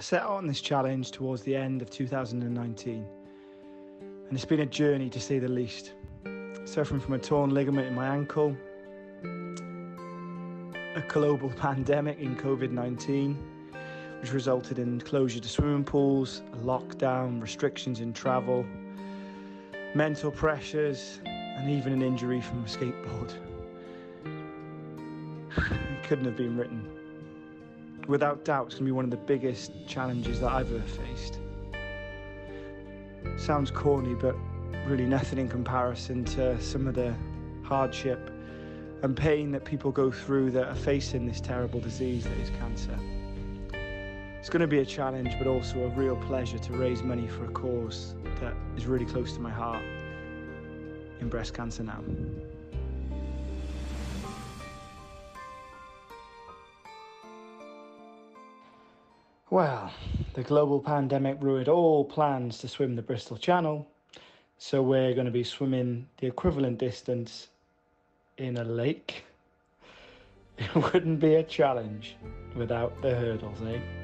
I set out on this challenge towards the end of 2019, and it's been a journey to say the least. Suffering from a torn ligament in my ankle, a global pandemic in COVID 19, which resulted in closure to swimming pools, lockdown, restrictions in travel, mental pressures, and even an injury from a skateboard. it couldn't have been written. Without doubt, it's going to be one of the biggest challenges that I've ever faced. Sounds corny, but really nothing in comparison to some of the hardship and pain that people go through that are facing this terrible disease that is cancer. It's going to be a challenge, but also a real pleasure to raise money for a cause that is really close to my heart in breast cancer now. Well, the global pandemic ruined all plans to swim the Bristol Channel, so we're going to be swimming the equivalent distance in a lake. It wouldn't be a challenge without the hurdles, eh?